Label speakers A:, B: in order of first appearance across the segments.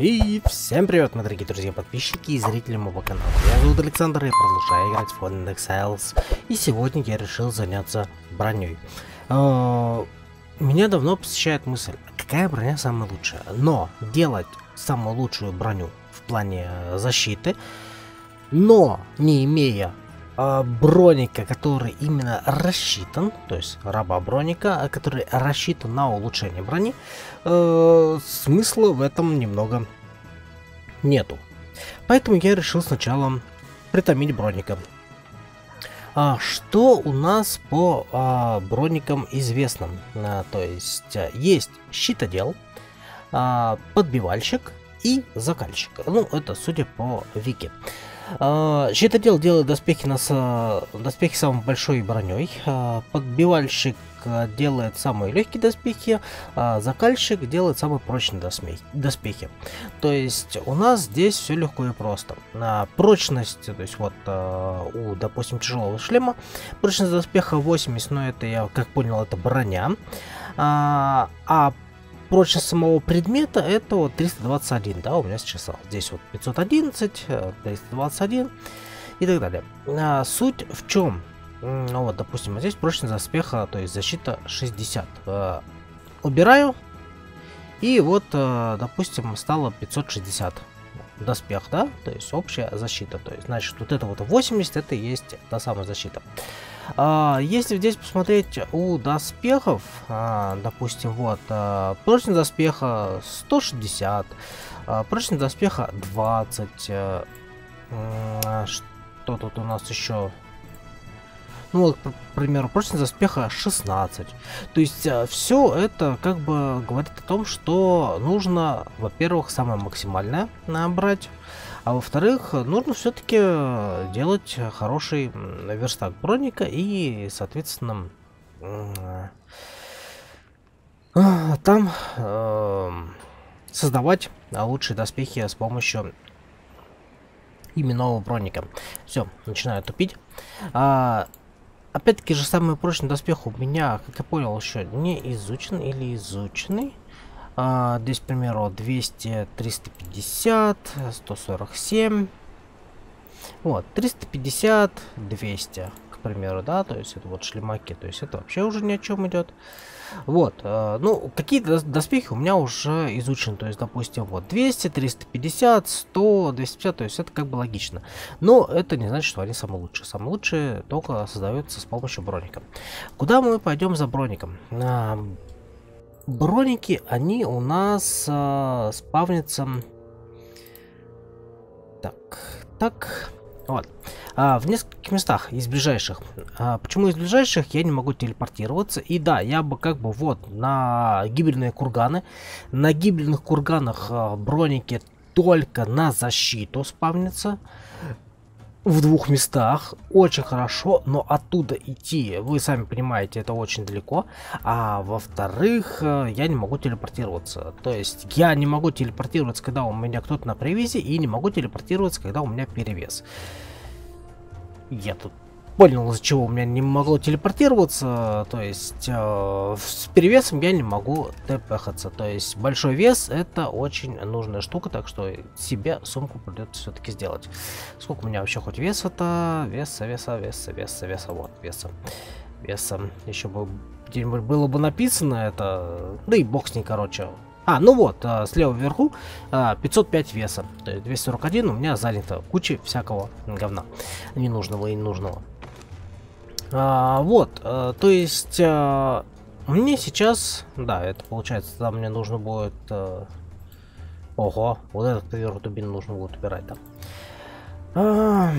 A: И всем привет, мои дорогие друзья, подписчики и зрители моего канала. Я зовут Александр, и продолжаю играть в Fallen Exiles. И сегодня я решил заняться броней. А, меня давно посещает мысль, какая броня самая лучшая. Но делать самую лучшую броню в плане защиты, но не имея э, броника, который именно рассчитан, то есть раба броника, который рассчитан на улучшение брони, э, смысла в этом немного нету. Поэтому я решил сначала притомить броника. А, что у нас по а, броникам известно? А, то есть а, есть щитодел, а, подбивальщик и закальщик. Ну, это судя по вики. Uh, щитодел делает доспехи на доспехи самой большой броней. Uh, подбивальщик uh, делает самые легкие доспехи, а закальщик делает самые прочные доспехи. То есть у нас здесь все легко и просто. На прочность, то есть вот у, допустим, тяжелого шлема, прочность доспеха 80, но это я как понял, это броня. А прочность самого предмета это вот 321, да, у меня сейчас здесь вот 511, 321 э, и так далее. А, суть в чем? Ну вот, допустим, здесь прочность доспеха, то есть защита 60. А, убираю, и вот, а, допустим, стало 560 доспех, да, то есть общая защита, то есть, значит, вот это вот 80, это и есть та самая защита. А, если здесь посмотреть у доспехов, а, допустим, вот, а, прочность доспеха 160, а, прочность доспеха 20, а, что тут у нас еще? Ну вот, к примеру, прочность доспеха 16. То есть а, все это как бы говорит о том, что нужно, во-первых, самое максимальное набрать, а во-вторых, нужно все-таки э, делать хороший верстак броника и, соответственно, э, там э, создавать лучшие доспехи с помощью именного броника. Все, начинаю тупить. А, Опять-таки же самый прочный доспех у меня, как я понял, еще не изучен или изученный. А, здесь, к примеру, 200, 350, 147. Вот, 350, 200, к примеру, да, то есть это вот шлемаки, то есть это вообще уже ни о чем идет. Вот, э, ну, какие-то доспехи у меня уже изучены, то есть, допустим, вот 200, 350, 100, 250, то есть это как бы логично. Но это не значит, что они самые лучшие. Самые лучшие только создаются с помощью броника. Куда мы пойдем за броником? Броники, они у нас э, спавнятся... Так, так, вот. А, в нескольких местах из ближайших. А, почему из ближайших я не могу телепортироваться? И да, я бы как бы вот на гибельные курганы. На гибельных курганах а, броники только на защиту спавнятся в двух местах. Очень хорошо, но оттуда идти, вы сами понимаете, это очень далеко. А во-вторых, э, я не могу телепортироваться. То есть я не могу телепортироваться, когда у меня кто-то на привязи, и не могу телепортироваться, когда у меня перевес. Я тут понял, из-за чего у меня не могло телепортироваться. То есть э, с перевесом я не могу тпхаться. То есть большой вес это очень нужная штука, так что себе сумку придется все-таки сделать. Сколько у меня вообще хоть веса-то? Веса, веса, веса, веса, веса, вот, веса. Веса. Еще бы где-нибудь было бы написано это. Да и бог с ней, короче. А, ну вот, а, слева вверху а, 505 веса. То есть 241 у меня занято кучей всякого говна. Ненужного и ненужного. А, вот, а, то есть а, мне сейчас, да, это получается, там мне нужно будет, а, ого, вот этот поверх дубин нужно будет убирать, да. А,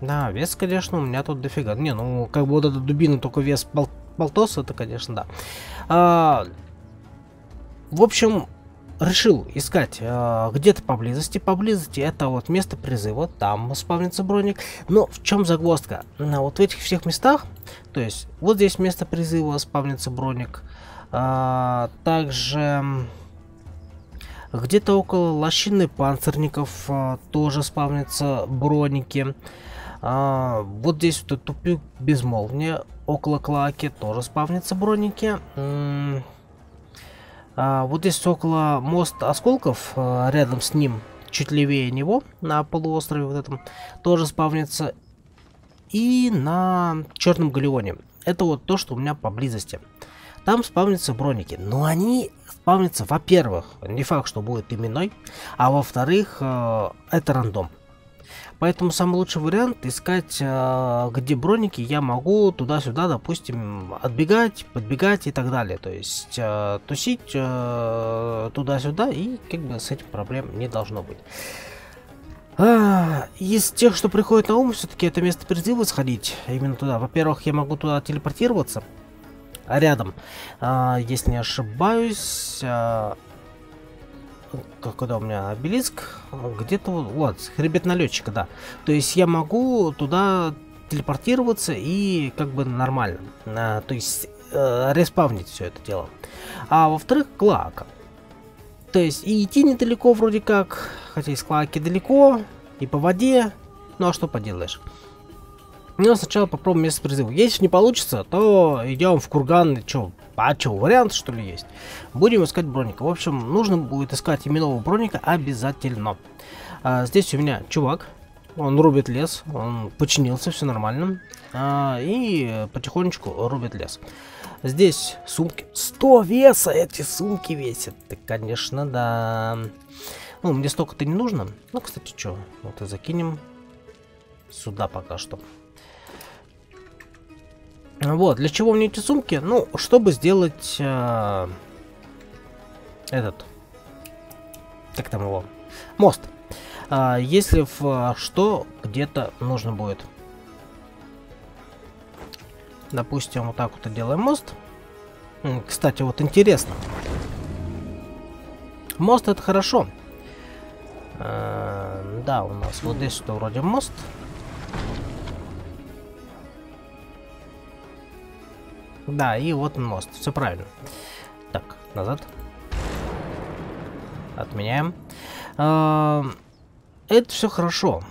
A: да, вес, конечно, у меня тут дофига. Не, ну, как бы вот эта дубина, только вес пол полтос, это, конечно, да. А, в общем, решил искать э, где-то поблизости. Поблизости это вот место призыва, там спавнится броник. Но в чем загвоздка? На вот в этих всех местах, то есть вот здесь место призыва спавнится броник. А, также где-то около лощины панцирников а, тоже спавнятся броники. А, вот здесь вот тупик безмолвния. Около клаки тоже спавнятся броники. М А, вот здесь около моста осколков, а, рядом с ним, чуть левее него, на полуострове вот этом, тоже спавнится. И на Черном Галеоне. Это вот то, что у меня поблизости. Там спавнятся броники. Но они спавнятся, во-первых, не факт, что будет именной, а во-вторых, э, это рандом. Поэтому самый лучший вариант искать, э, где броники, я могу туда-сюда, допустим, отбегать, подбегать и так далее. То есть э, тусить э, туда-сюда и как бы с этим проблем не должно быть. А, из тех, что приходит на ум, все-таки это место призыва сходить. Именно туда. Во-первых, я могу туда телепортироваться. Рядом, а, если не ошибаюсь, а, когда у меня обелиск, где-то вот, хребет налетчика, да. То есть я могу туда телепортироваться и как бы нормально, а, то есть э, респавнить все это дело. А во-вторых, клака. То есть и идти недалеко вроде как, хотя из клаки далеко, и по воде, ну а что поделаешь. Но сначала попробуем место призыва. Если не получится, то идем в курган, что, а что, вариант что ли есть? Будем искать броника. В общем, нужно будет искать именного броника обязательно. А, здесь у меня чувак. Он рубит лес, он починился, все нормально. А, и потихонечку рубит лес. Здесь сумки. 100 веса эти сумки весят. Ты, конечно, да. Ну, мне столько-то не нужно. Ну, кстати, что, вот и закинем сюда пока что. Вот, для чего мне эти сумки? Ну, чтобы сделать э, этот, как там его, мост. А, если в что где-то нужно будет. Допустим, вот так вот делаем мост. Кстати, вот интересно. Мост это хорошо. А, да, у нас вот здесь что вроде мост. Да, и вот он мост. Все правильно. Так, назад. Отменяем. А, это все хорошо.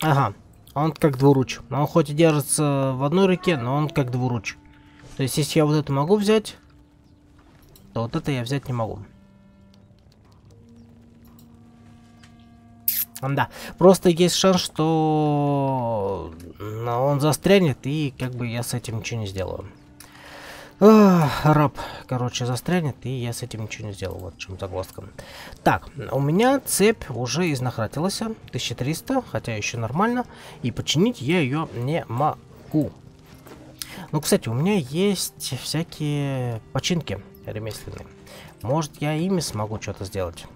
A: Ага, он как двуруч. Он хоть и держится в одной руке, но он как двуруч. То есть, если я вот это могу взять, то вот это я взять не могу. Да, просто есть шанс, что он застрянет, и как бы я с этим ничего не сделаю. Ах, раб, короче, застрянет, и я с этим ничего не сделал. Вот чем загвоздка. Так, у меня цепь уже изнахратилась. 1300, хотя еще нормально. И починить я ее не могу. Ну, кстати, у меня есть всякие починки ремесленные. Может, я ими смогу что-то сделать.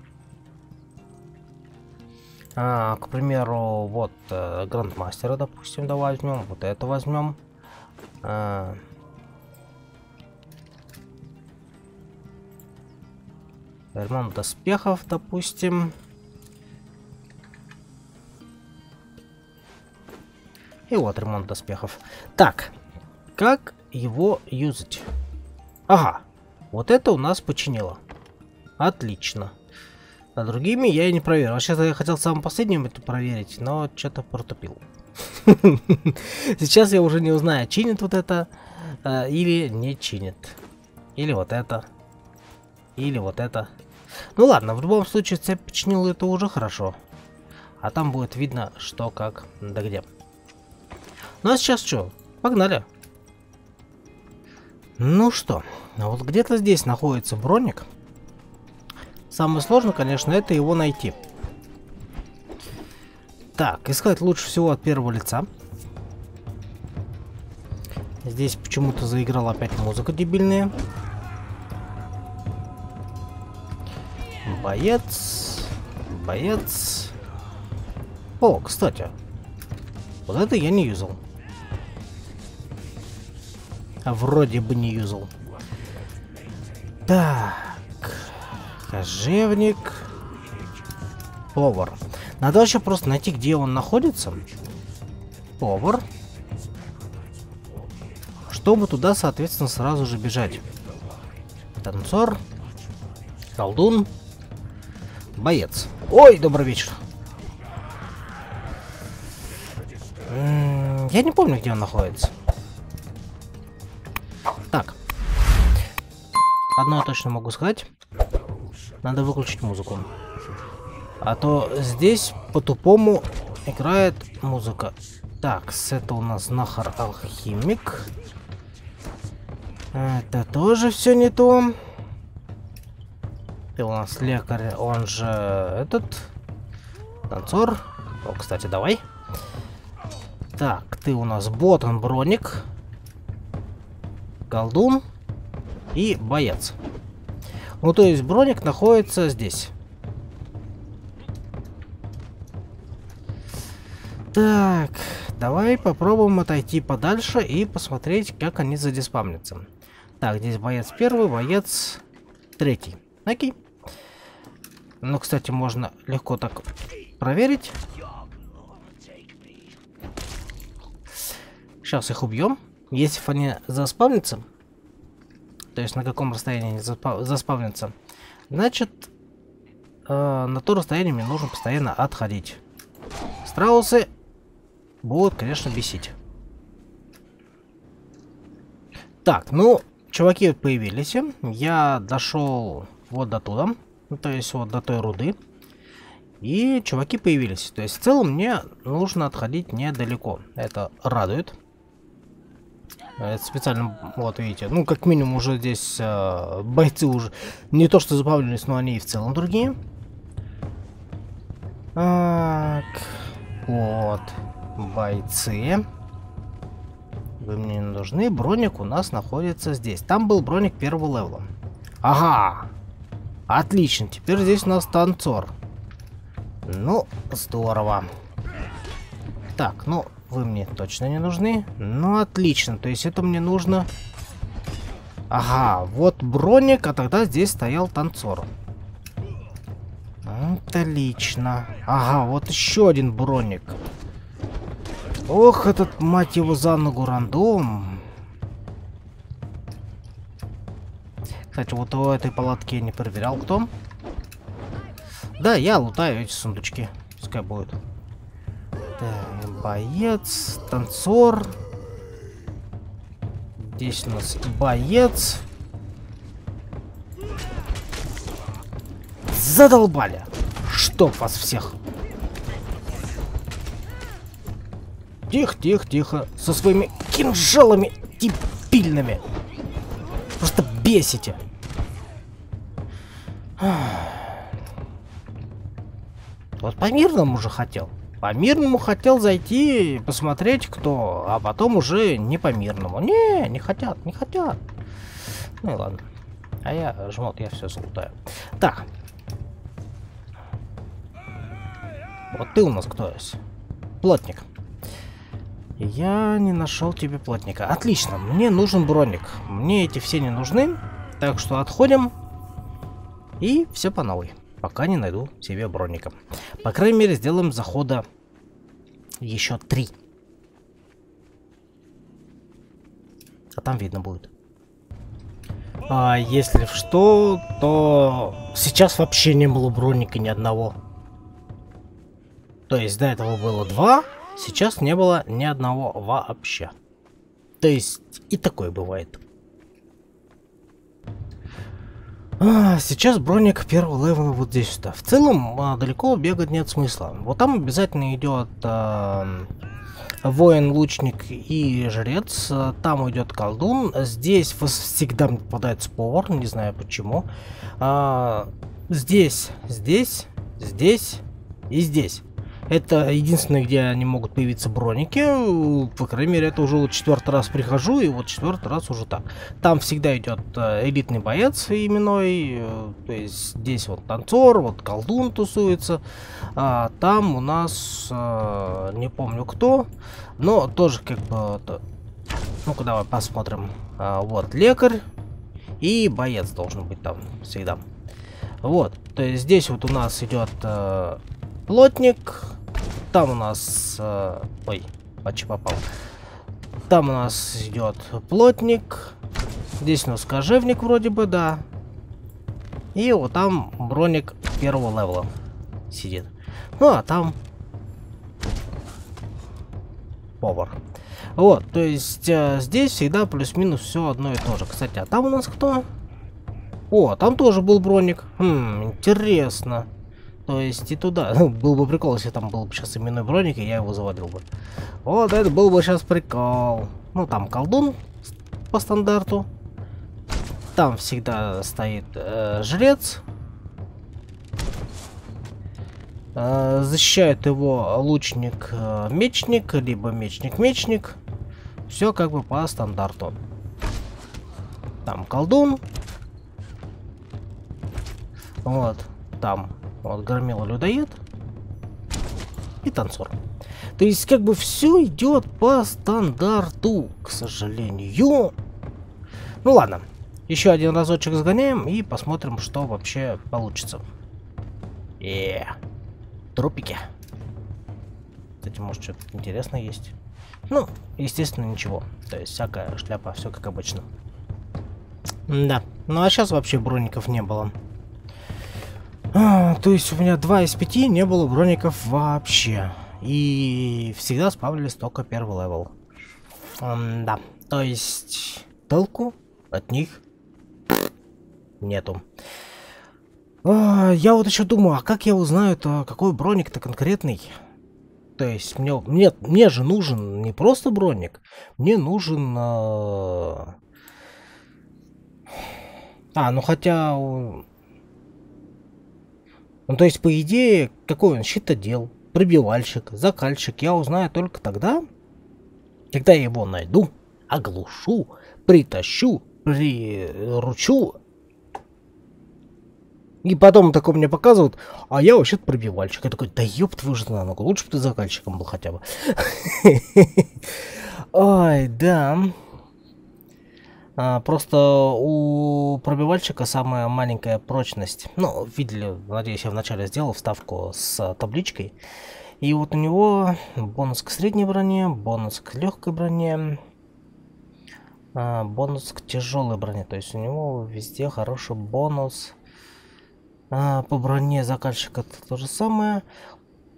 A: А, к примеру, вот э, Грандмастера, допустим, давай возьмем. Вот это возьмем. А... Ремонт доспехов, допустим. И вот ремонт доспехов. Так, как его юзать? Ага, вот это у нас починило. Отлично. А другими я и не проверил. Вообще-то я хотел самым последним это проверить, но что-то протупил. Сейчас я уже не узнаю, чинит вот это э, или не чинит. Или вот это. Или вот это. Ну ладно, в любом случае цепь починил это уже хорошо. А там будет видно, что, как, да где. Ну а сейчас что? Погнали. Ну что, вот где-то здесь находится броник. Самое сложное, конечно, это его найти. Так, искать лучше всего от первого лица. Здесь почему-то заиграла опять музыка дебильная. Боец. Боец. О, кстати. Вот это я не юзал. А вроде бы не юзал. Так. Кожевник. Повар. Надо вообще просто найти, где он находится. Повар. Чтобы туда, соответственно, сразу же бежать. Танцор. Колдун. Боец. Ой, добрый вечер. я не помню, где он находится. Так. Одно я точно могу сказать. Надо выключить музыку. А то здесь по-тупому играет музыка. Так, это у нас знахар алхимик. Это тоже все не то. Ты у нас лекарь, он же этот танцор. О, кстати, давай. Так, ты у нас ботан броник. Колдун и боец. Ну, то есть броник находится здесь. Так, давай попробуем отойти подальше и посмотреть, как они задиспамнятся. Так, здесь боец первый, боец третий. Окей. Ну, кстати, можно легко так проверить. Сейчас их убьем. Если они заспавнятся, то есть на каком расстоянии они заспав... заспавнятся, значит, э, на то расстояние мне нужно постоянно отходить. Страусы будут, конечно, бесить. Так, ну, чуваки появились. Я дошел вот до туда. Ну, то есть вот до той руды. И чуваки появились. То есть в целом мне нужно отходить недалеко. Это радует. Это специально, вот видите, ну как минимум уже здесь э, бойцы уже не то что забавлялись, но они и в целом другие. Так, вот, бойцы. Вы мне не нужны, броник у нас находится здесь. Там был броник первого левела. Ага, отлично, теперь здесь у нас танцор. Ну, здорово. Так, ну, вы мне точно не нужны. Ну, отлично. То есть это мне нужно... Ага, вот броник, а тогда здесь стоял танцор. Отлично. Ага, вот еще один броник. Ох, этот, мать его, за ногу рандом. Кстати, вот у этой палатки я не проверял, кто. Да, я лутаю эти сундучки. Пускай будет. Так, боец, танцор. Здесь у нас боец. Задолбали. Чтоб вас всех. Тихо, тихо, тихо. Со своими кинжалами типильными. Просто бесите. Вот по мирному уже хотел. По мирному хотел зайти, посмотреть кто, а потом уже не по мирному. Не, не хотят, не хотят. Ну и ладно. А я жмот, я все залутаю. Так. Вот ты у нас кто есть? Плотник. Я не нашел тебе плотника. Отлично, мне нужен броник. Мне эти все не нужны. Так что отходим. И все по новой пока не найду себе броника. По крайней мере, сделаем захода еще три. А там видно будет. А если что, то сейчас вообще не было броника ни одного. То есть до этого было два, сейчас не было ни одного вообще. То есть и такое бывает. А, сейчас броник первого левела вот здесь что. В целом а, далеко бегать нет смысла. Вот там обязательно идет а, воин, лучник и жрец. Там идет колдун. Здесь всегда попадается повар, не знаю почему. А, здесь, здесь, здесь и здесь. Это единственное, где они могут появиться броники. По крайней мере, это уже вот четвертый раз прихожу, и вот четвертый раз уже так. Там всегда идет э, элитный боец именной. Э, то есть здесь вот танцор, вот колдун тусуется. А там у нас э, не помню кто, но тоже как бы... Ну-ка давай посмотрим. А, вот лекарь и боец должен быть там всегда. Вот, то есть здесь вот у нас идет плотник. Там у нас... Э, ой, почти попал. Там у нас идет плотник. Здесь у нас кожевник вроде бы, да. И вот там броник первого левела сидит. Ну, а там повар. Вот, то есть э, здесь всегда плюс-минус все одно и то же. Кстати, а там у нас кто? О, там тоже был броник. Хм, интересно. То есть и туда. был бы прикол, если там был бы сейчас именной броник, и я его заводил бы. Вот это был бы сейчас прикол. Ну, там колдун по стандарту. Там всегда стоит э, жрец. Э, защищает его лучник-мечник, э, либо мечник-мечник. Все как бы по стандарту. Там колдун. Вот. Там вот громила людоед. И танцор. То есть как бы все идет по стандарту, к сожалению. Ну ладно. Еще один разочек сгоняем и посмотрим, что вообще получится. Еее. Тропики. Кстати, может, что-то интересное есть. Ну, естественно, ничего. То есть всякая шляпа, все как обычно. Да. Ну а сейчас вообще броников не было. А, то есть у меня 2 из 5 не было броников вообще. И всегда спавнились только первый level. М да. То есть толку от них нету. А, я вот еще думаю, а как я узнаю, то какой броник-то конкретный? То есть мне, мне, мне же нужен не просто броник, мне нужен... Э... А, ну хотя... Ну то есть по идее, какой он щитодел, пробивальщик, закальщик, я узнаю только тогда, когда я его найду, оглушу, притащу, приручу и потом такое мне показывают, а я вообще-то пробивальщик. Я такой, да ёб твою же ногу, лучше бы ты закальщиком был хотя бы. Ой, да. А, просто у пробивальщика самая маленькая прочность. Ну, видели, надеюсь, я вначале сделал вставку с табличкой. И вот у него бонус к средней броне, бонус к легкой броне, а, бонус к тяжелой броне. То есть у него везде хороший бонус а, по броне закальщика то же самое.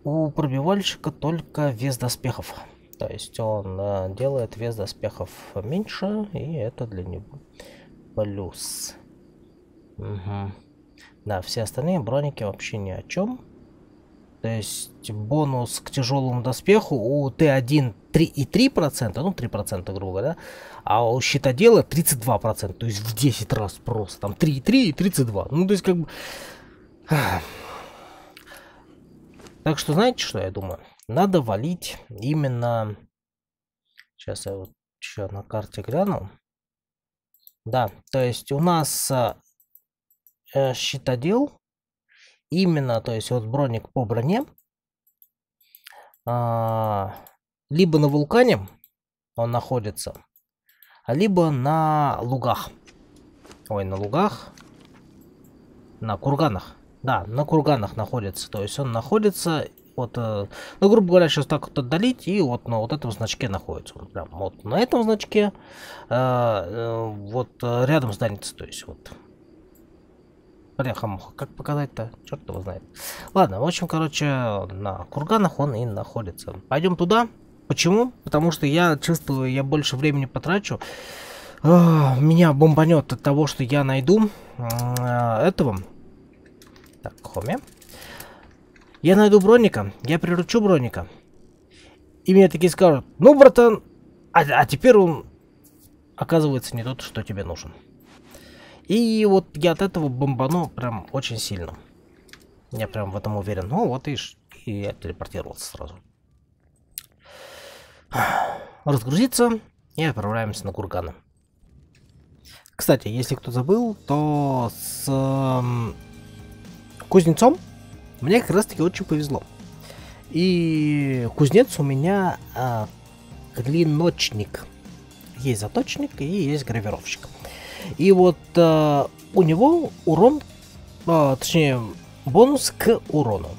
A: У пробивальщика только вес доспехов. То есть он а, делает вес доспехов меньше, и это для него плюс. Угу. Да, все остальные броники вообще ни о чем. То есть бонус к тяжелому доспеху у Т1 3,3%, ну 3% грубо говоря, а у щитодела 32%, то есть в 10 раз просто, там 3,3 и 32. Ну то есть как бы так что знаете, что я думаю? Надо валить именно... Сейчас я вот еще на карте гляну. Да, то есть у нас э, щитодел, именно, то есть вот броник по броне, э, либо на вулкане он находится, либо на лугах. Ой, на лугах, на курганах. Да, на курганах находится. То есть он находится, вот, э, ну, грубо говоря, сейчас так вот отдалить, и вот на вот этом значке находится. Он прям вот на этом значке, э, э, вот рядом зданица, то есть вот. Бляха-муха, как показать-то? Черт его знает. Ладно, в общем, короче, на курганах он и находится. Пойдем туда. Почему? Потому что я чувствую, я больше времени потрачу. Меня бомбанет от того, что я найду этого так, хоме. Я найду броника, я приручу броника. И мне такие скажут, ну, братан, а, а теперь он оказывается не тот, что тебе нужен. И вот я от этого бомбану прям очень сильно. Я прям в этом уверен. Ну, вот видишь, и я телепортировался сразу. Разгрузиться и отправляемся на курганы. Кстати, если кто забыл, то с кузнецом мне как раз таки очень повезло. И кузнец у меня а, клиночник. Есть заточник и есть гравировщик. И вот а, у него урон, а, точнее бонус к урону.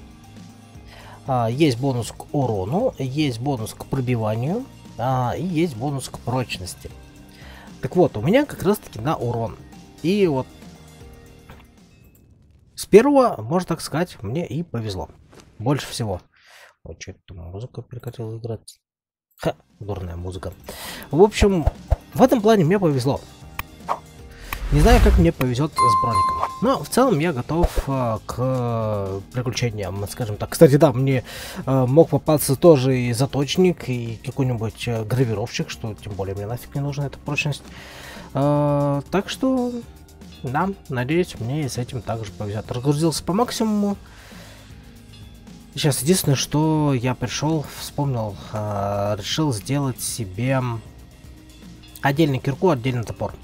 A: А, есть бонус к урону, есть бонус к пробиванию а, и есть бонус к прочности. Так вот, у меня как раз таки на урон. И вот с первого, можно так сказать, мне и повезло. Больше всего. Ой, что это музыка прекратила играть? Ха, дурная музыка. В общем, в этом плане мне повезло. Не знаю, как мне повезет с броником. Но в целом я готов э, к приключениям, скажем так. Кстати, да, мне э, мог попасться тоже и заточник, и какой-нибудь э, гравировщик, что тем более мне нафиг не нужна эта прочность. Э, так что, да, надеюсь, мне и с этим также повезет. Разгрузился по максимуму. Сейчас единственное, что я пришел, вспомнил, э, решил сделать себе отдельный кирку, отдельный топор.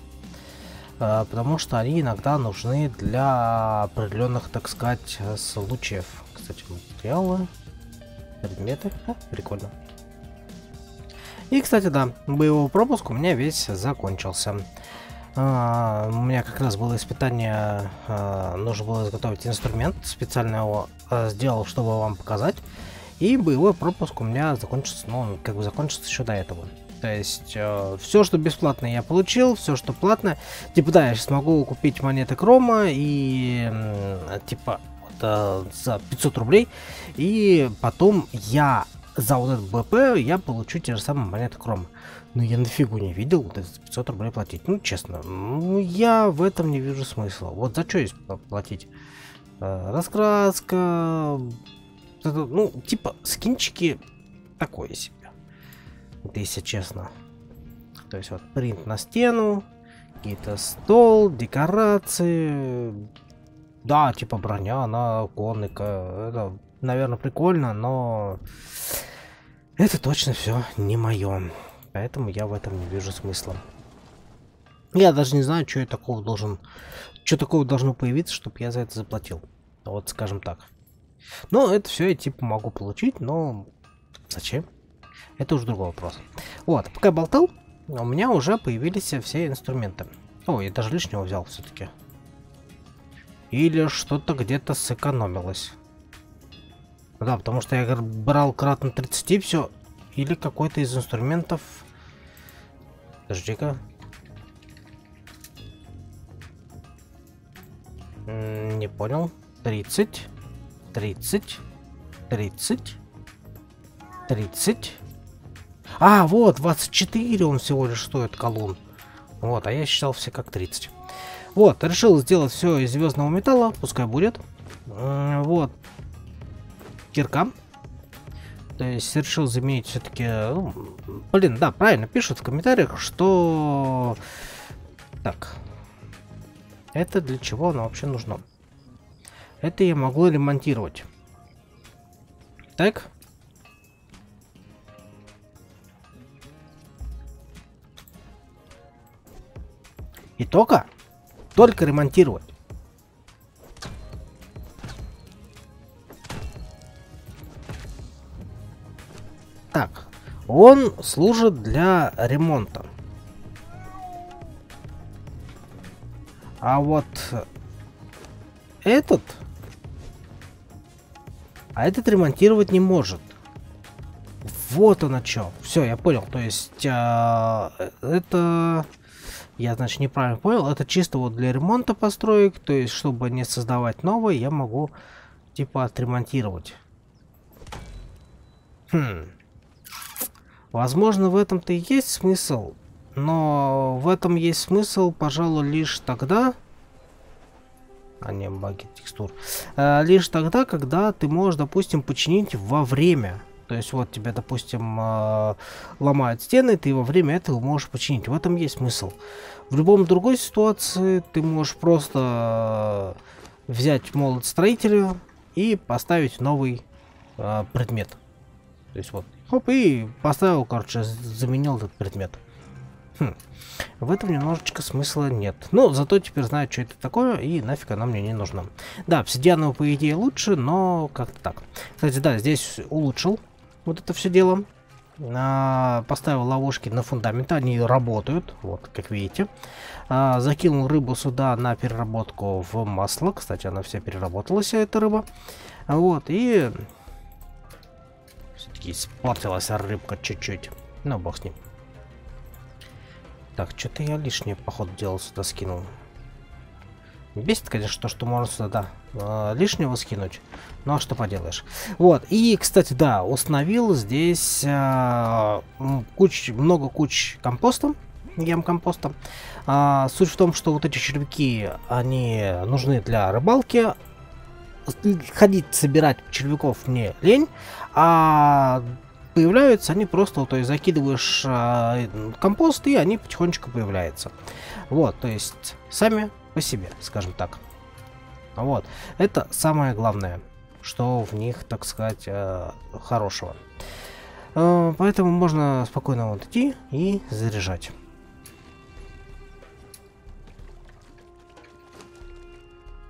A: Э, потому что они иногда нужны для определенных, так сказать, случаев. Кстати, материалы, предметы, а, прикольно. И, кстати, да, боевой пропуск у меня весь закончился. А, у меня как раз было испытание, а, нужно было изготовить инструмент, специально его а, сделал, чтобы вам показать. И боевой пропуск у меня закончится, ну, как бы закончится еще до этого. То есть э, все, что бесплатно я получил, все, что платно. Типа, да, я сейчас могу купить монеты Крома и э, типа вот, э, за 500 рублей. И потом я за вот этот БП я получу те же самые монеты Крома. Но я нафигу не видел вот эти 500 рублей платить. Ну, честно, ну, я в этом не вижу смысла. Вот за что есть платить? Э, раскраска... Ну, типа, скинчики такое себе это если честно. То есть вот принт на стену, какие-то стол, декорации. Да, типа броня, она конника. Это, наверное, прикольно, но это точно все не мое. Поэтому я в этом не вижу смысла. Я даже не знаю, что я такого должен... Что такого должно появиться, чтобы я за это заплатил. Вот скажем так. Но это все я типа могу получить, но зачем? Это уже другой вопрос. Вот, пока я болтал, у меня уже появились все инструменты. О, я даже лишнего взял все-таки. Или что-то где-то сэкономилось. Да, потому что я брал кратно 30 все. Или какой-то из инструментов... Подожди-ка. Не понял. 30. 30. 30. 30. А, вот, 24 он всего лишь стоит колонн. Вот, а я считал все как 30. Вот, решил сделать все из звездного металла, пускай будет. Вот. Кирка. То есть решил заменить все-таки... Ну, блин, да, правильно пишут в комментариях, что... Так. Это для чего оно вообще нужно? Это я могу ремонтировать. Так. И только, только ремонтировать. Так, он служит для ремонта. А вот этот... А этот ремонтировать не может. Вот оно что. Все, я понял. То есть, а, это... Я, значит, неправильно понял. Это чисто вот для ремонта построек. То есть, чтобы не создавать новые, я могу, типа, отремонтировать. Хм. Возможно, в этом-то и есть смысл. Но в этом есть смысл, пожалуй, лишь тогда... А не, баги текстур. А, лишь тогда, когда ты можешь, допустим, починить во время то есть вот тебе, допустим, э, ломают стены, ты во время этого можешь починить. В этом есть смысл. В любом другой ситуации ты можешь просто взять молот строителя и поставить новый э, предмет. То есть вот, хоп, и поставил, короче, заменил этот предмет. Хм. В этом немножечко смысла нет. Но зато теперь знаю, что это такое, и нафиг она мне не нужна. Да, обсидиановый, по идее, лучше, но как-то так. Кстати, да, здесь улучшил вот это все дело. А, поставил ловушки на фундамент, они работают, вот, как видите. А, закинул рыбу сюда на переработку в масло. Кстати, она вся переработалась, эта рыба. Вот, и... Все-таки испортилась рыбка чуть-чуть. Ну, бог с ним. Так, что-то я лишнее, походу, делал сюда, скинул. Бесит, конечно, то, что можно сюда, да, лишнего скинуть. Ну а что поделаешь. Вот, и, кстати, да, установил здесь э, куч, много куч компоста, ям компоста. А, суть в том, что вот эти червяки, они нужны для рыбалки. Ходить, собирать червяков мне лень, а появляются они просто, то есть закидываешь э, компост, и они потихонечку появляются. Вот, то есть сами по себе, скажем так. Вот, это самое главное, что в них, так сказать, э, хорошего. Э, поэтому можно спокойно вот идти и заряжать.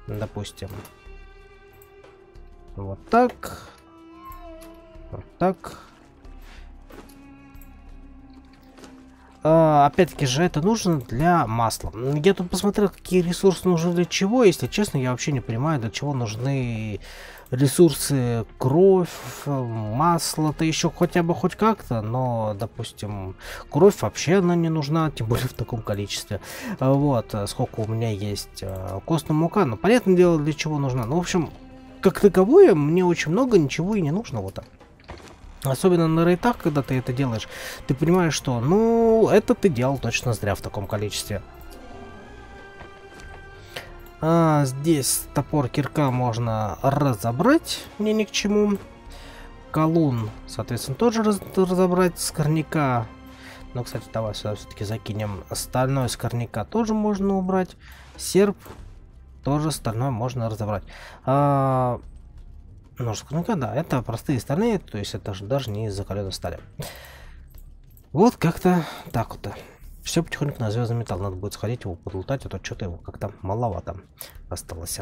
A: Допустим. Вот так. Так. А, опять-таки же это нужно для масла. Я тут посмотрел, какие ресурсы нужны для чего. Если честно, я вообще не понимаю, для чего нужны ресурсы кровь, масло-то еще хотя бы хоть как-то, но, допустим, кровь вообще она не нужна, тем более в таком количестве. Вот, сколько у меня есть э, костная мука, ну, понятное дело, для чего нужна. Ну, в общем, как таковое, мне очень много ничего и не нужно вот так. Особенно на рейтах, когда ты это делаешь, ты понимаешь, что, ну, это ты делал точно зря в таком количестве. А, здесь топор кирка можно разобрать, мне ни к чему. Колун, соответственно, тоже раз разобрать с корняка. Но, кстати, давай сюда все-таки закинем. Остальное с корняка тоже можно убрать. Серп тоже остальное можно разобрать. А, Нож клинка, да, это простые стальные, то есть это же даже не из закаленной стали. Вот как-то так вот. Все потихоньку на звездный металл. Надо будет сходить его подлутать, а то что-то его как-то маловато осталось.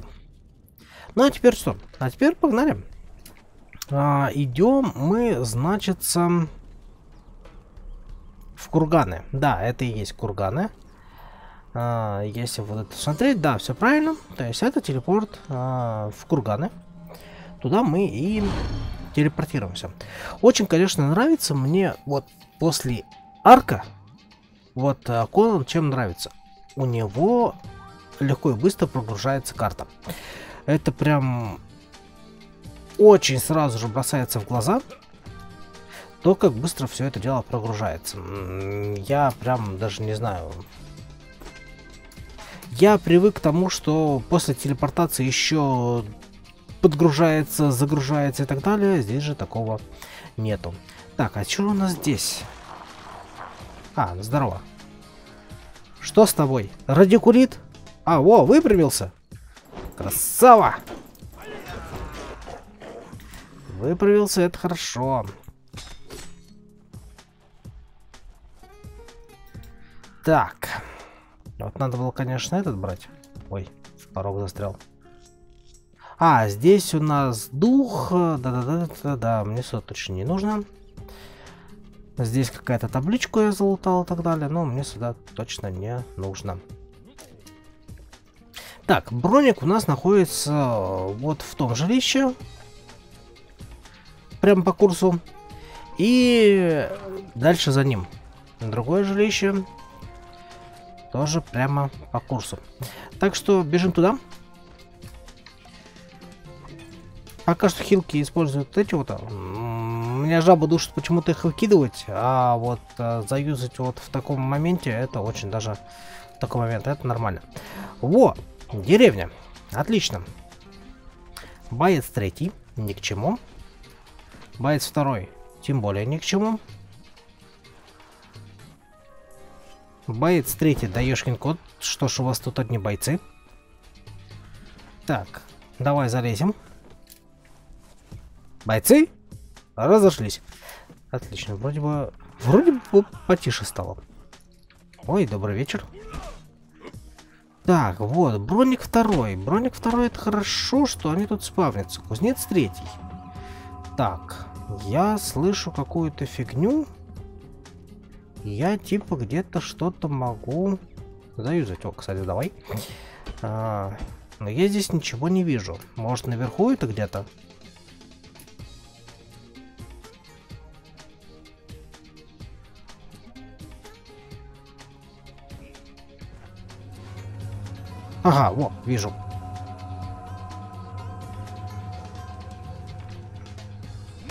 A: Ну а теперь что? А теперь погнали. А, идем мы, значится, в курганы. Да, это и есть курганы. А, если вот это смотреть, да, все правильно. То есть это телепорт а, в курганы туда мы и телепортируемся. Очень, конечно, нравится мне вот после арка, вот э, Конан чем нравится. У него легко и быстро прогружается карта. Это прям очень сразу же бросается в глаза, то, как быстро все это дело прогружается. Я прям даже не знаю. Я привык к тому, что после телепортации еще подгружается, загружается и так далее. Здесь же такого нету. Так, а что у нас здесь? А, здорово. Что с тобой? Радикулит? А, во, выпрямился. Красава! Выправился, это хорошо. Так. Вот надо было, конечно, этот брать. Ой, порог застрял. А, здесь у нас дух. Да-да-да-да-да, мне сюда точно не нужно. Здесь какая-то табличку я залутал и так далее, но мне сюда точно не нужно. Так, броник у нас находится вот в том жилище. Прямо по курсу. И дальше за ним. Другое жилище. Тоже прямо по курсу. Так что бежим туда. Пока что хилки используют эти вот. Меня жаба душит почему-то их выкидывать, а вот а, заюзать вот в таком моменте, это очень даже в такой момент, это нормально. Во, деревня. Отлично. Боец третий, ни к чему. Боец второй, тем более ни к чему. Боец третий, даешкин код. Что ж, у вас тут одни бойцы. Так, давай залезем. Бойцы разошлись. Отлично, вроде бы... Вроде бы потише стало. Ой, добрый вечер. Так, вот, броник второй. Броник второй это хорошо, что они тут спавнятся. Кузнец третий. Так, я слышу какую-то фигню. Я типа где-то что-то могу заюзать. О, кстати, давай. А, но я здесь ничего не вижу. Может наверху это где-то? Ага, вот, вижу.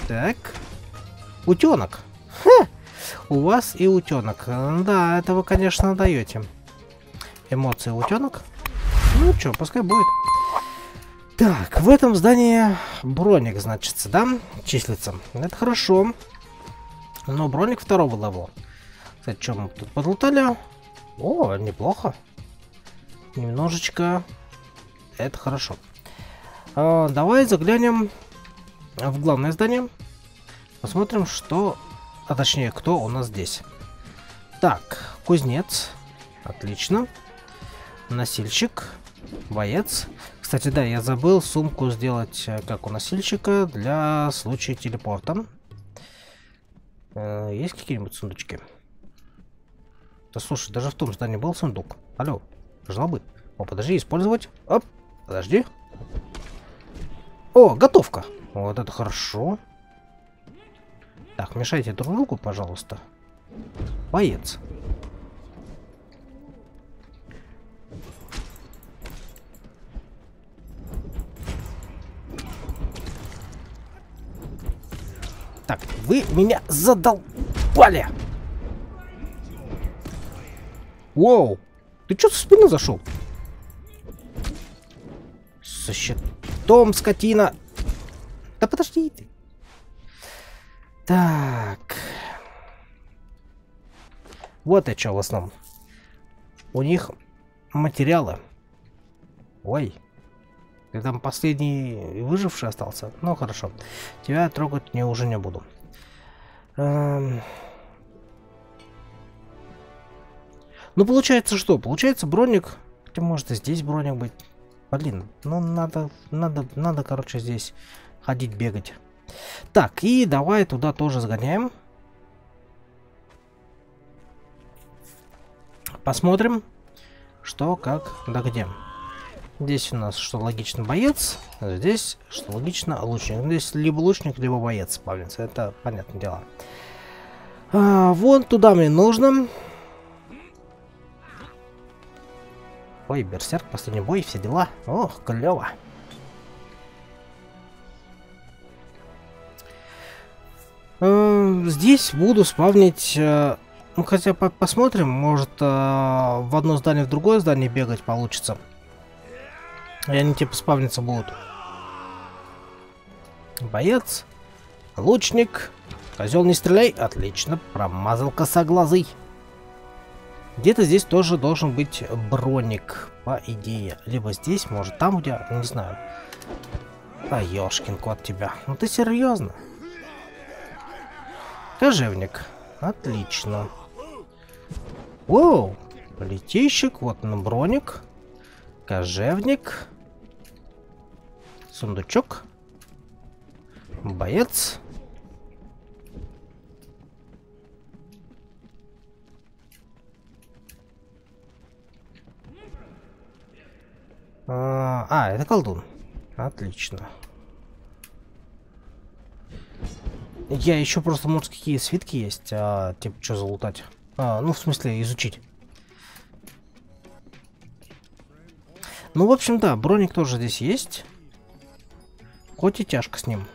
A: Так. Утенок. Ха! У вас и утенок. Да, это вы, конечно, даете. Эмоции утенок. Ну что, пускай будет. Так, в этом здании броник, значится, да? Числится. Это хорошо. Но броник второго левела. Кстати, что мы тут подлутали? О, неплохо. Немножечко. Это хорошо. А, давай заглянем в главное здание. Посмотрим, что... А точнее, кто у нас здесь. Так, кузнец. Отлично. Носильщик. Боец. Кстати, да, я забыл сумку сделать, э, как у носильщика, для случая телепорта. Э, есть какие-нибудь сундучки? Да слушай, даже в том здании был сундук. Алло, должна быть. О, подожди, использовать. Оп, подожди. О, готовка. Вот это хорошо. Так, мешайте друг другу, пожалуйста. Боец. Так, вы меня задолбали! Воу! Ты что со спины зашел? Со щитом, скотина! Да подожди ты! Так. Вот и что в основном. У них материалы. Ой. Ты там последний выживший остался? Ну, хорошо. Тебя трогать не уже не буду. Эм... Ну, получается что? Получается броник... Хотя, может, и здесь броник быть. Блин, ну, надо, надо, надо, короче, здесь ходить, бегать. Так, и давай туда тоже сгоняем. Посмотрим, что, как, да где. Здесь у нас, что логично, боец. А здесь, что логично, лучник. Здесь либо лучник, либо боец спавнится. Это понятное дело. А, вон туда мне нужно. Ой, берсерк, последний бой, все дела. Ох, клево. А, здесь буду спавнить... Э, ну, хотя по посмотрим, может э, в одно здание, в другое здание бегать получится. И они типа спавниться будут. Боец. Лучник. Козел не стреляй. Отлично. Промазал косоглазый. Где-то здесь тоже должен быть броник, по идее. Либо здесь, может там у тебя, не знаю. А, ёшкин кот тебя. Ну ты серьезно? Кожевник. Отлично. Воу. Летейщик, вот на броник. Кожевник. Сундучок. Боец. А, а, это колдун. Отлично. Я еще просто, может, какие свитки есть, а, типа, что залутать? А, ну, в смысле, изучить. Ну, в общем, да, броник тоже здесь есть. Хоть и тяжко с ним.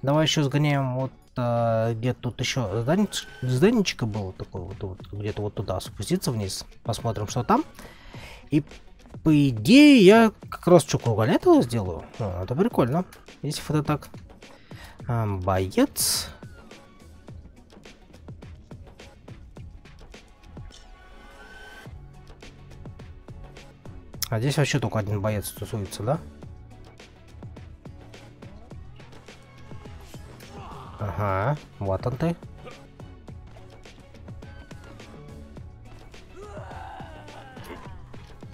A: Давай еще сгоняем вот а, где тут еще зданич, зданичка было такое вот, вот где-то вот туда спуститься вниз, посмотрим, что там. И по идее я как раз круга этого сделаю. А, это прикольно, если это так. А, боец. А здесь вообще только один боец тусуется, да? Ага, вот он ты.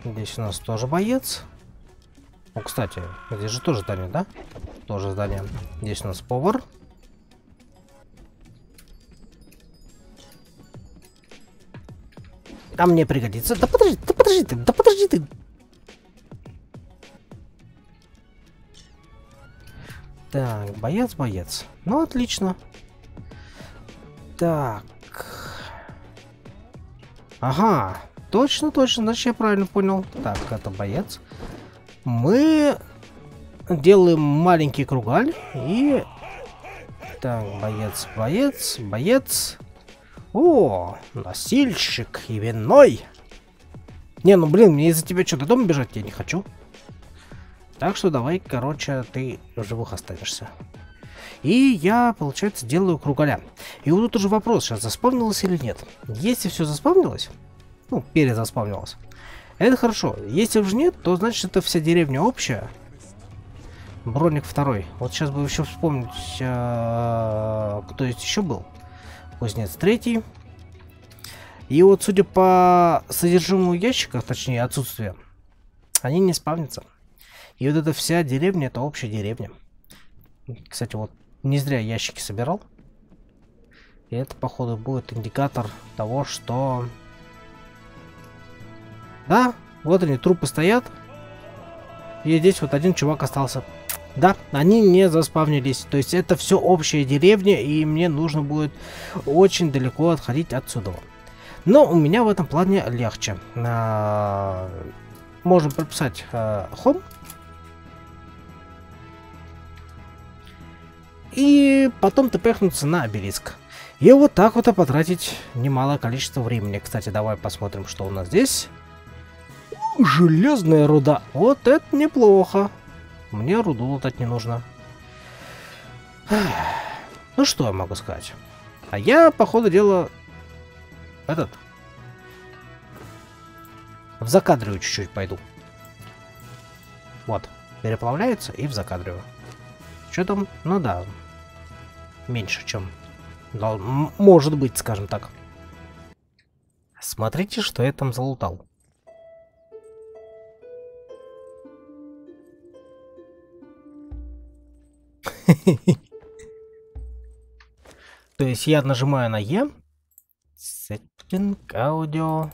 A: Здесь у нас тоже боец. О, кстати, здесь же тоже здание, да? Тоже здание. Здесь у нас повар. А мне пригодится. Да подожди, да подожди ты, да подожди ты. Так, боец, боец. Ну, отлично. Так. Ага. Точно, точно, значит я правильно понял. Так, это боец. Мы делаем маленький кругаль и... Так, боец, боец, боец. О, носильщик и виной. Не, ну блин, мне из-за тебя что, до дома бежать я не хочу. Так что давай, короче, ты живых останешься. И я, получается, делаю кругаля. И вот тут уже вопрос, сейчас заспавнилось или нет. Если все заспавнилось, ну, перезаспавнилось, это хорошо. Если уже нет, то значит это вся деревня общая. Броник второй. Вот сейчас бы еще вспомнить, э, кто есть еще был. Кузнец третий. И вот, судя по содержимому ящиков, точнее отсутствие, они не спавнятся. И вот эта вся деревня, это общая деревня. Кстати, вот не зря ящики собирал. И это, походу, будет индикатор того, что... Да, вот они, трупы стоят. И здесь вот один чувак остался. Да, они не заспавнились. То есть это все общая деревня, и мне нужно будет очень далеко отходить отсюда. Но у меня в этом плане легче. А, можно прописать а, home. И потом тпхнуться на обелиск. И вот так вот потратить немалое количество времени. Кстати, давай посмотрим, что у нас здесь. Железная руда. Вот это неплохо. Мне руду лутать не нужно. Ну что я могу сказать? А я, по ходу дела, этот... В закадриваю чуть-чуть пойду. Вот. Переплавляется и в закадриваю. Что там? Ну да. Меньше, чем... Может быть, скажем так. Смотрите, что я там залутал. То есть я нажимаю на Е. Setting аудио.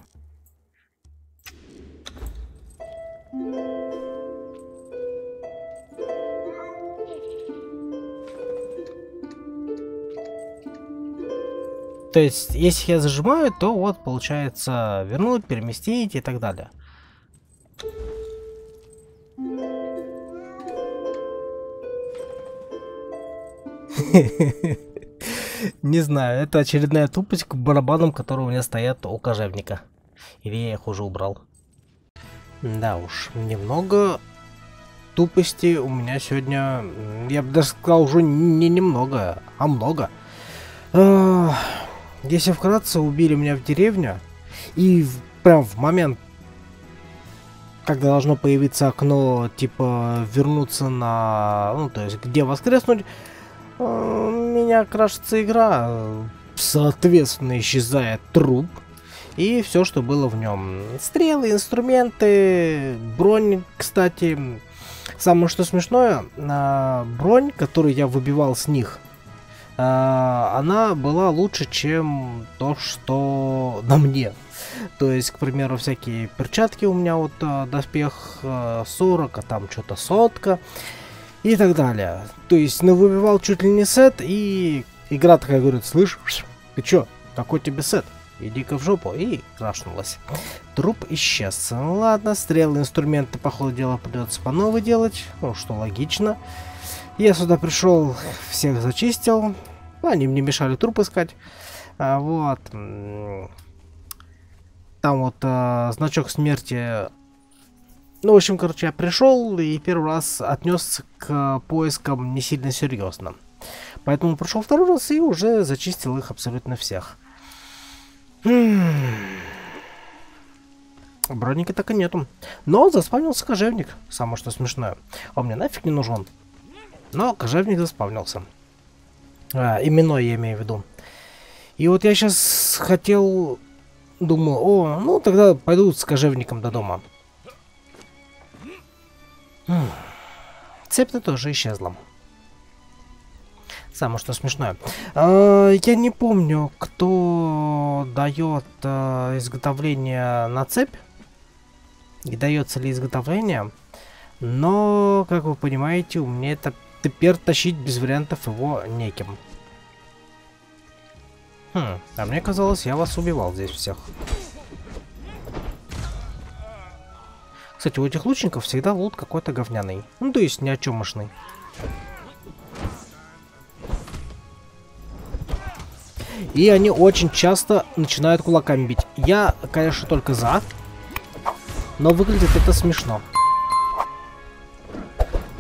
A: То есть, если я зажимаю, то вот получается вернуть, переместить и так далее. Не знаю, это очередная тупость к барабанам, которые у меня стоят у кожевника. Или я их уже убрал. Да уж, немного тупости у меня сегодня, я бы даже сказал, уже не немного, а много. Если вкратце, убили меня в деревню, и прям в момент, когда должно появиться окно, типа, вернуться на... Ну, то есть, где воскреснуть, меня крашится игра, соответственно исчезает труп и все, что было в нем. Стрелы, инструменты, бронь, кстати. Самое что смешное, э, бронь, которую я выбивал с них, э, она была лучше, чем то, что на мне. То есть, к примеру, всякие перчатки у меня вот доспех 40, а там что-то сотка и так далее. То есть навыбивал чуть ли не сет, и игра такая говорит, слышь, ты чё, какой тебе сет? Иди-ка в жопу. И крашнулась. Труп исчез. Ладно, стрелы, инструменты, по ходу дела, придется по новой делать. Ну, что логично. Я сюда пришел, всех зачистил. Они мне мешали труп искать. А, вот. Там вот а, значок смерти ну, в общем, короче, я пришел и первый раз отнесся к поискам не сильно серьезно. Поэтому прошел второй раз и уже зачистил их абсолютно всех. Броники так и нету. Но заспавнился кожевник. Самое что смешное. Он мне нафиг не нужен. Но кожевник заспавнился. А, именной я имею в виду. И вот я сейчас хотел... Думаю, о, ну тогда пойду с кожевником до дома. Цепь-то тоже исчезла. Самое что смешное. Э, я не помню, кто дает э, изготовление на цепь. И дается ли изготовление. Но, как вы понимаете, у меня это теперь тащить без вариантов его неким. Хм, а мне казалось, я вас убивал здесь всех. Кстати, у этих лучников всегда лут какой-то говняный. Ну, то есть ни о чемошный. И они очень часто начинают кулаками бить. Я, конечно, только за. Но выглядит это смешно.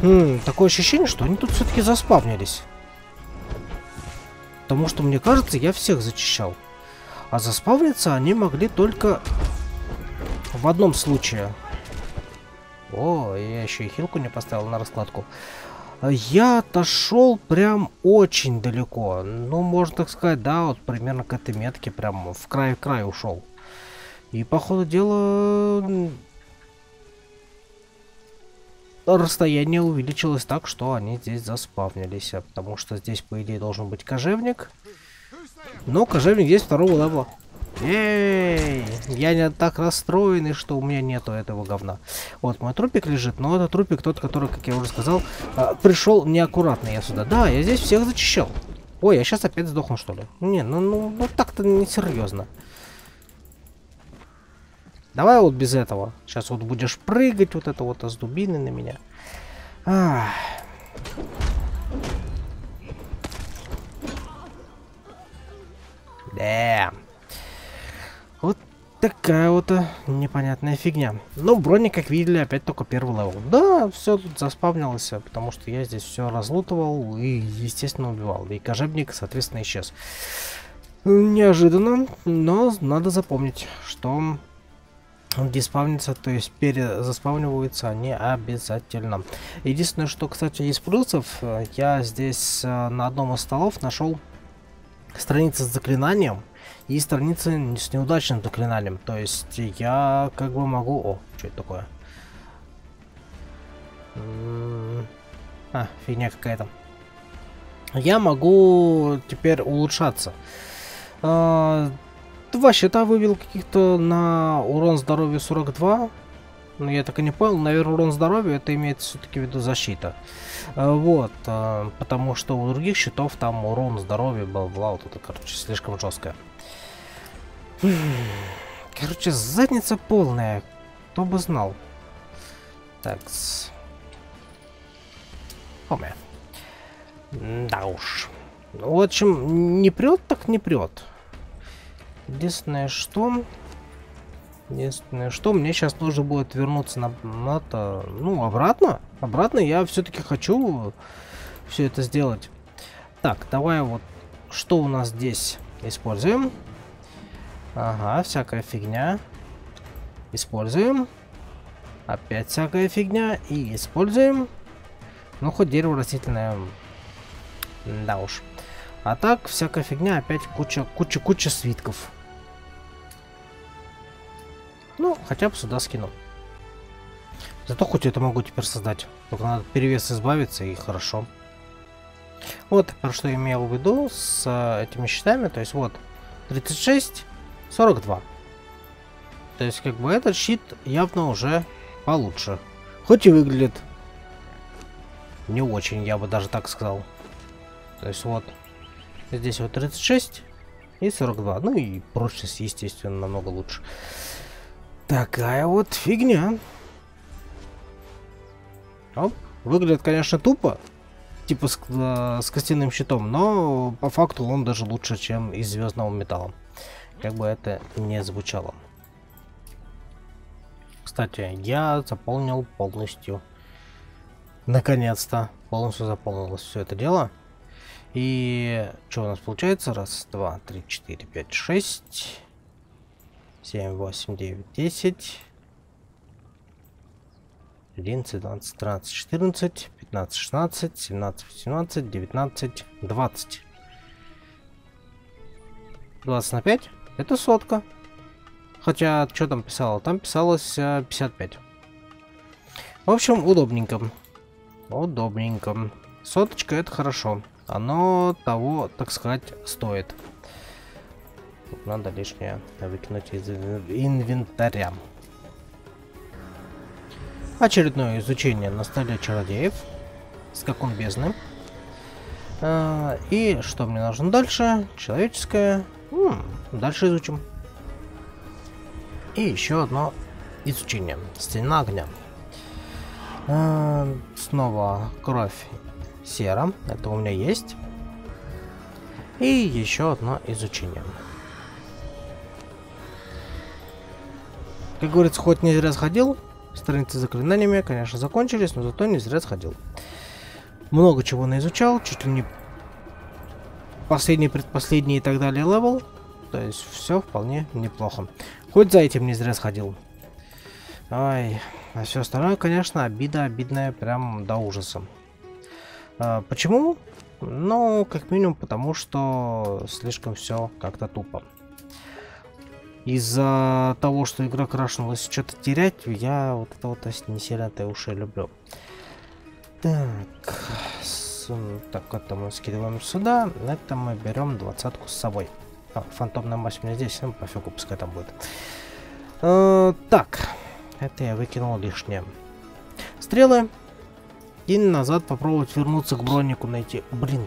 A: Хм, такое ощущение, что они тут все-таки заспавнились. Потому что, мне кажется, я всех зачищал. А заспавниться они могли только в одном случае. О, я еще и хилку не поставил на раскладку. Я отошел прям очень далеко. Ну, можно так сказать, да, вот примерно к этой метке прям в край-край ушел. И, по ходу дела, расстояние увеличилось так, что они здесь заспавнились. Потому что здесь, по идее, должен быть кожевник. Но кожевник есть второго левела. Эй, я не так расстроенный, что у меня нету этого говна. Вот, мой трупик лежит, но это трупик тот, который, как я уже сказал, а, пришел неаккуратно я сюда. Да, я здесь всех зачищал. Ой, я сейчас опять сдохну, что ли? Не, ну, ну, ну так-то несерьезно. Давай вот без этого. Сейчас вот будешь прыгать вот это вот с дубины на меня. Ах. Да. Вот такая вот э, непонятная фигня. Ну, броник, как видели, опять только первый level. Да, все тут заспавнилось, э, потому что я здесь все разлутывал и, естественно, убивал. И кожевник, соответственно, исчез. Неожиданно, но надо запомнить, что диспавнится, то есть перезаспавниваются они обязательно. Единственное, что, кстати, из плюсов, э, я здесь на одном из столов нашел страницы с заклинанием и страницы с неудачным заклинанием. То есть я как бы могу... О, что это такое? А, фигня какая-то. Я могу теперь улучшаться. А, два счета вывел каких-то на урон здоровья 42. Но я так и не понял. Наверное, урон здоровья это имеется все-таки в виду защита. А, вот. А, потому что у других счетов там урон здоровья был, бла вот это, короче, слишком жесткое. Короче, задница полная. Кто бы знал. Так. -с. Хоме. Да уж. В общем, не прет, так не прет. Единственное, что... Единственное, что мне сейчас нужно будет вернуться на, на то, ну, обратно. Обратно я все-таки хочу все это сделать. Так, давай вот, что у нас здесь используем. Ага, всякая фигня. Используем. Опять всякая фигня. И используем. Ну, хоть дерево растительное. Да уж. А так, всякая фигня, опять куча, куча, куча свитков. Ну, хотя бы сюда скину. Зато хоть это могу теперь создать. Только надо перевес избавиться, и хорошо. Вот, про что я имел в виду с э, этими щитами. То есть вот, 36 42. То есть, как бы, этот щит явно уже получше. Хоть и выглядит не очень, я бы даже так сказал. То есть, вот, здесь вот 36 и 42. Ну и прочность, естественно, намного лучше. Такая вот фигня. Оп. Выглядит, конечно, тупо. Типа с, э, с костяным щитом, но по факту он даже лучше, чем из звездного металла как бы это не звучало. Кстати, я заполнил полностью. Наконец-то полностью заполнилось все это дело. И что у нас получается? Раз, два, три, четыре, пять, шесть, семь, восемь, девять, десять. 11, 12, 13, 14, 15, 16, 17, 18, 19, 20. 20 на 5. Это сотка. Хотя, что там писало? Там писалось э, 55. В общем, удобненько. Удобненько. Соточка это хорошо. Оно того, так сказать, стоит. надо лишнее выкинуть из инвентаря. Очередное изучение на столе чародеев. Скакун бездны. А, и что мне нужно дальше? Человеческое Дальше изучим. И еще одно изучение. Стена огня. А, снова кровь сера. Это у меня есть. И еще одно изучение. Как говорится, хоть не зря сходил. Страницы с заклинаниями, конечно, закончились, но зато не зря сходил. Много чего наизучал, чуть ли не последний, предпоследний и так далее level. То есть все вполне неплохо. Хоть за этим не зря сходил. Ай, а все остальное, конечно, обида обидная прям до ужаса. А, почему? Ну, как минимум, потому что слишком все как-то тупо. Из-за того, что игра крашнулась что-то терять, я вот это вот не сильно-то и люблю. Так, так, это мы скидываем сюда, это мы берем двадцатку с собой. А, фантомная мазь у меня здесь, ну, пофигу, пускай там будет. Э, так, это я выкинул лишнее. Стрелы. И назад попробовать вернуться к бронику найти. Блин,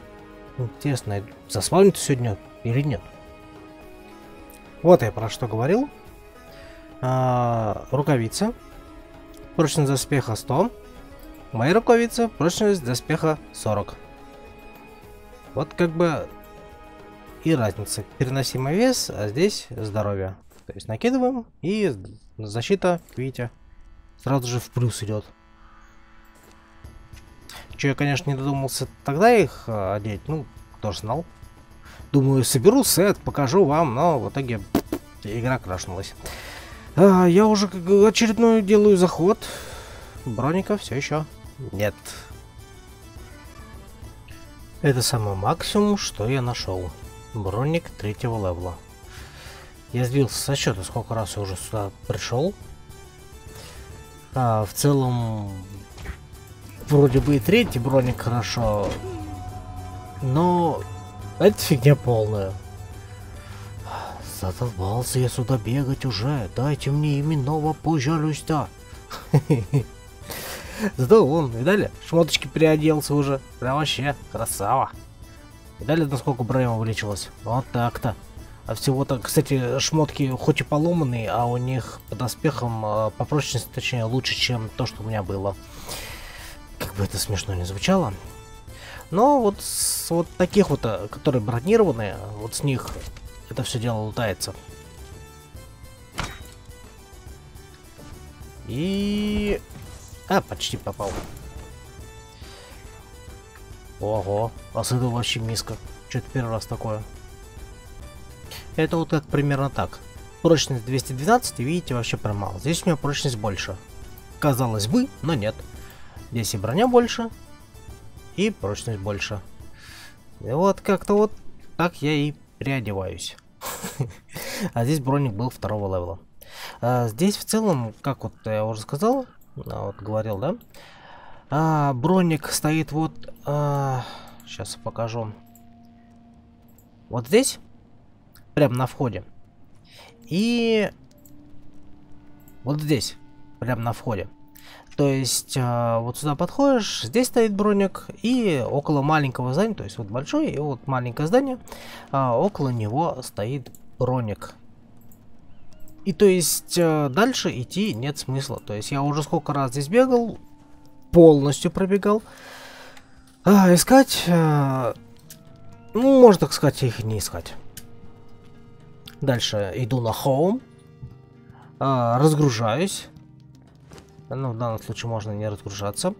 A: интересно, заспавнится сегодня или нет? Вот я про что говорил. А, рукавица. Прочность доспеха 100. Моя рукавица. Прочность доспеха 40. Вот как бы и разница. Переносимый вес, а здесь здоровье. То есть накидываем и защита, видите, сразу же в плюс идет. Че я, конечно, не додумался тогда их а, одеть, ну, кто ж знал. Думаю, соберу сет, покажу вам, но в итоге игра крашнулась. А, я уже очередной делаю заход. Броника все еще нет. Это самый максимум, что я нашел. Броник третьего левела. Я сбился со счета, сколько раз я уже сюда пришел. А, в целом, вроде бы и третий броник хорошо, но это фигня полная. Задолбался я сюда бегать уже. Дайте мне именного пожалуйста. Зато он, видали, шмоточки переоделся уже. Прям вообще красава. Видали, насколько броня увеличилась? Вот так-то. А всего-то, кстати, шмотки хоть и поломанные, а у них по доспехам, а, по прочности, точнее, лучше, чем то, что у меня было. Как бы это смешно не звучало. Но вот с вот таких вот, а, которые бронированные, вот с них это все дело лутается. И... А, почти попал. Ого, а с этого вообще миска. Что-то первый раз такое. Это вот как примерно так. Прочность 212, видите, вообще прям мало. Здесь у меня прочность больше. Казалось бы, но нет. Здесь и броня больше, и прочность больше. И вот как-то вот так я и переодеваюсь. А здесь броник был второго левела. А здесь в целом, как вот я уже сказал, а, вот говорил, да? А, броник стоит вот... А, сейчас покажу. Вот здесь. Прям на входе. И... Вот здесь. Прям на входе. То есть, э, вот сюда подходишь, здесь стоит броник, и около маленького здания, то есть вот большое и вот маленькое здание, э, около него стоит броник. И то есть, э, дальше идти нет смысла. То есть, я уже сколько раз здесь бегал, полностью пробегал. А, искать, э, ну, можно так сказать, их не искать. Дальше иду на home, э, разгружаюсь. Ну, в данном случае можно не разгружаться.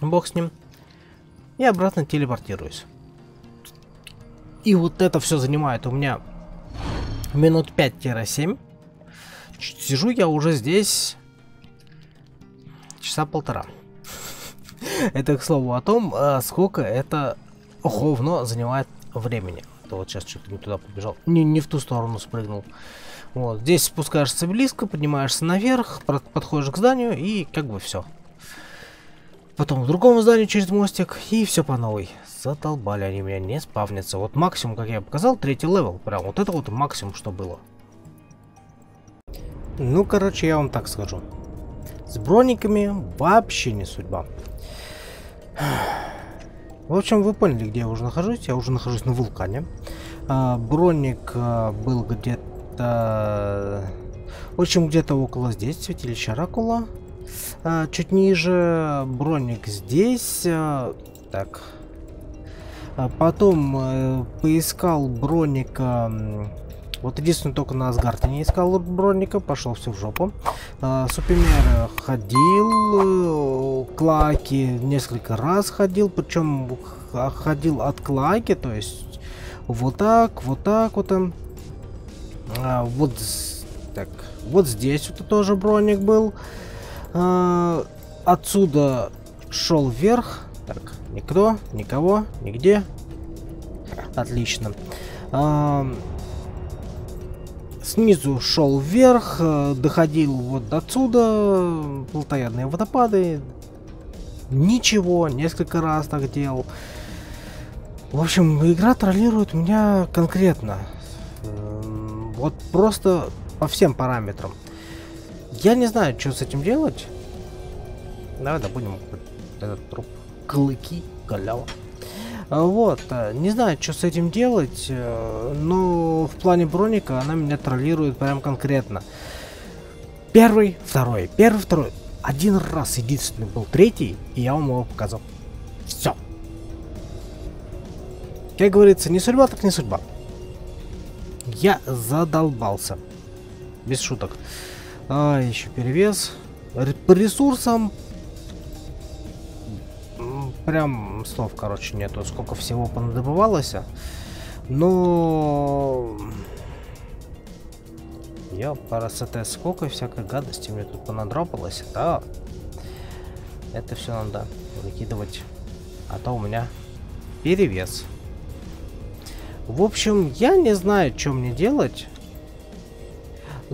A: Бог с ним. И обратно телепортируюсь. И вот это все занимает у меня минут 5-7. Сижу я уже здесь часа полтора. Это, к слову, о том, а, сколько это говно занимает времени. То вот сейчас что-то не туда побежал. Не, не в ту сторону спрыгнул. Вот, здесь спускаешься близко, поднимаешься наверх, подходишь к зданию и как бы все. Потом в другом зданию через мостик и все по новой. Задолбали они меня, не спавнятся. Вот максимум, как я показал, третий level. Прям вот это вот максимум, что было. Ну, короче, я вам так скажу. С брониками вообще не судьба. В общем, вы поняли, где я уже нахожусь. Я уже нахожусь на вулкане. А, броник а, был где-то В общем, где-то около здесь святилище Оракула. А, чуть ниже броник здесь. А, так. А потом э, поискал броника вот единственное, только на Асгарте не искал броника, пошел все в жопу. Супимер ходил, э, Клаки несколько раз ходил, причем ходил от Клаки, то есть вот так, вот так вот. Вот так, вот здесь вот тоже броник был. А, отсюда шел вверх. Так, никто, никого, нигде. Отлично. А, Снизу шел вверх, э, доходил вот до отсюда, плотоядные водопады. Ничего, несколько раз так делал. В общем, игра троллирует меня конкретно. Эм, вот просто по всем параметрам. Я не знаю, что с этим делать. Давай добудем этот труп. Клыки, халява. А, вот, э, не знаю, что с этим делать, э, но в плане броника она меня троллирует прям конкретно. Первый, второй, первый, второй. Один раз единственный был третий, и я вам его показал. Все. Как говорится, не судьба, так не судьба. Я задолбался. Без шуток. А, еще перевес. По ресурсам прям слов, короче, нету, сколько всего понадобывалось. Но... Я парасете сколько всякой гадости мне тут понадропалось, да. Это все надо выкидывать. А то у меня перевес. В общем, я не знаю, что мне делать.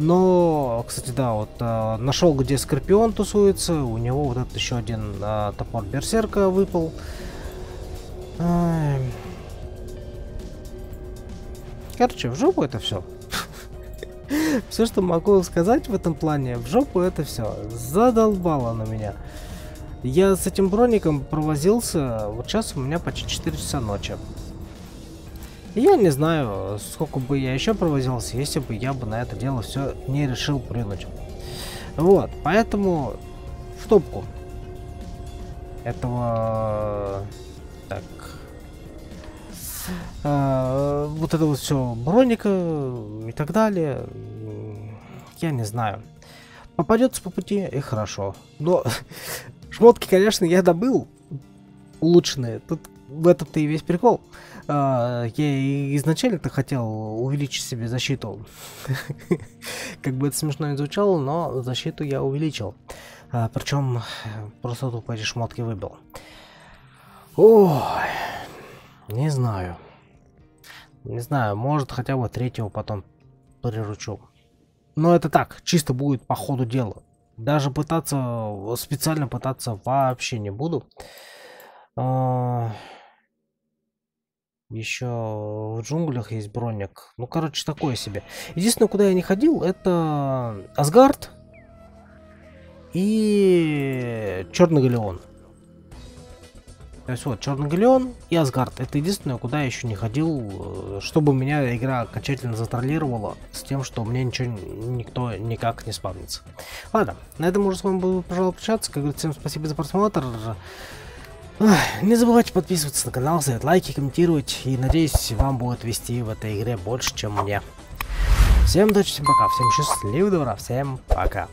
A: Но, кстати, да, вот э, нашел, где Скорпион тусуется. У него вот этот еще один э, топор Берсерка выпал. Короче, в жопу это все. Все, что могу сказать в этом плане, в жопу это все. Задолбало на меня. Я с этим броником провозился, вот сейчас у меня почти 4 часа ночи. Я не знаю, сколько бы я еще провозился, если бы я бы на это дело все не решил плюнуть. Вот, поэтому в топку этого... Так... А, вот это вот все броника и так далее. Я не знаю. Попадется по пути и хорошо. Но шмотки, конечно, я добыл улучшенные. Тут в этом-то и весь прикол. А, я изначально-то хотел увеличить себе защиту. Как бы это смешно не звучало, но защиту я увеличил. А, причем просто тупо эти шмотки выбил. Ой, не знаю. Не знаю, может хотя бы третьего потом приручу. Но это так, чисто будет по ходу дела. Даже пытаться, специально пытаться вообще не буду. А, еще в джунглях есть броник. Ну, короче, такое себе. Единственное, куда я не ходил, это Асгард и Черный Галеон. То есть вот, Черный Галеон и Асгард. Это единственное, куда я еще не ходил, э, чтобы меня игра окончательно затроллировала с тем, что мне ничего, никто никак не спавнится. Ладно, на этом уже с вами буду, пожалуй, прощаться. Как говорится, всем спасибо за просмотр. Не забывайте подписываться на канал, ставить лайки, комментировать. И надеюсь, вам будет вести в этой игре больше, чем мне. Всем удачи, всем пока, всем счастливого, добра, всем пока.